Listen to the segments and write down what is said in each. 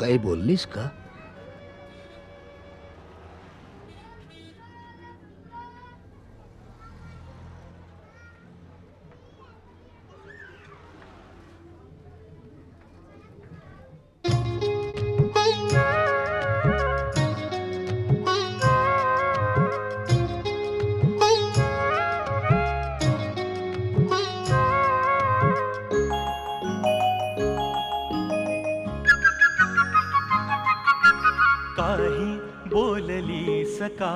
काही बोललीस का? बोलली सका.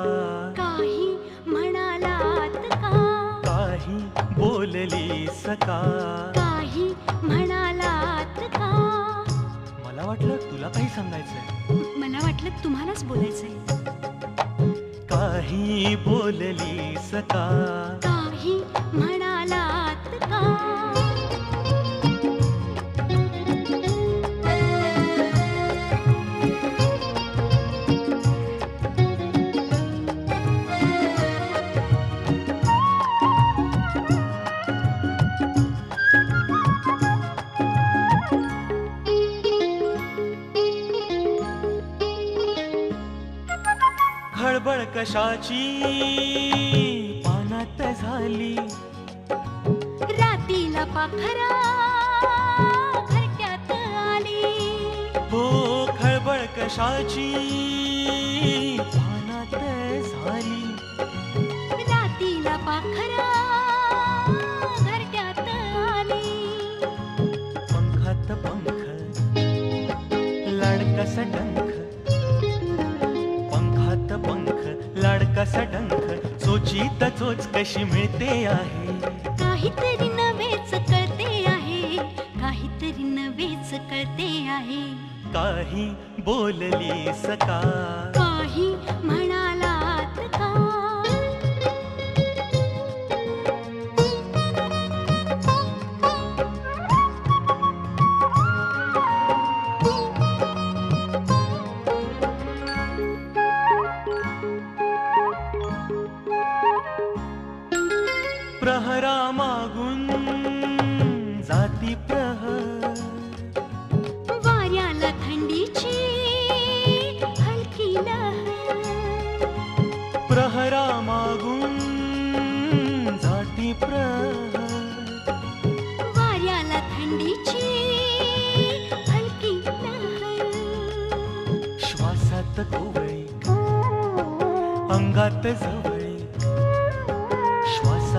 काही म्हणालात का? काही बोलली सका. काही म्हणालात का? मला वाटलं तुला काही सांगायचंय. मला वाटलं तुम्हालाच बोलायचंय. काही बोलली सका. काही म्हणालात का? कशाची पानात झाली? रातीला पाखरा घरट्यात आली. हो खळबळ कशाची पानात झाली? रातीला पाखरा घरट्यात आली. पंखात पंख लाडकासा चोच कशी मिळते आहे? काहीतरी नवेच कळते आहे. काहीतरी नवेच कळते आहे. काही बोलली सका. काही प्रहरा मागून जाती प्रहर. वाऱ्याला थंडीची हलकी लहर. प्रहरा मागून जाती प्रहर. वाऱ्याला थंडीची हलकी लहर. श्वासात कोवळी अंगात जवळी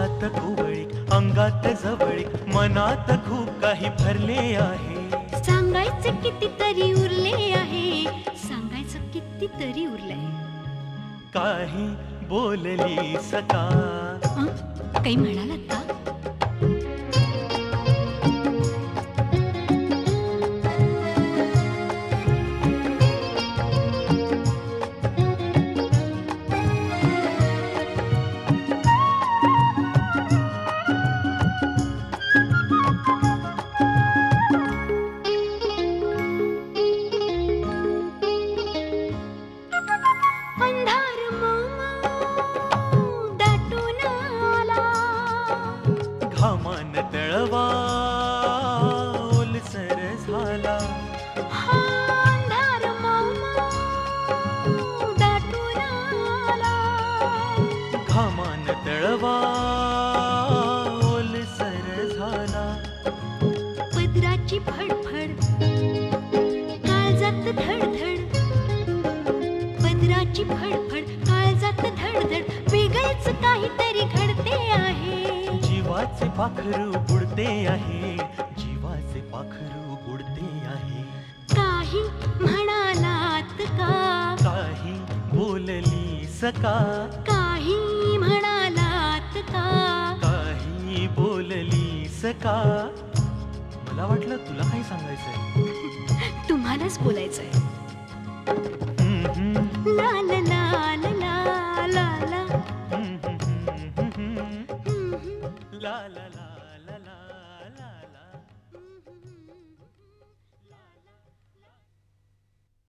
श्वासात कोवळी अंगात जवळी मनात खूप काही भरले आहे. सांगायचं कितीतरी उरले आहे सांगायचं कितीतरी उरलंय. काही बोलली सका? काही म्हणालात का? जीवाचे पाखरू बुडते आहे. जीवाचे पाखरू बुडते आहे. काही म्हणालात का? काही बोलली सका. काही म्हणालात का? काही बोलली सका. मला वाटलं तुला काही सांगायचंय. तुम्हालाच बोलायचंय. la la la.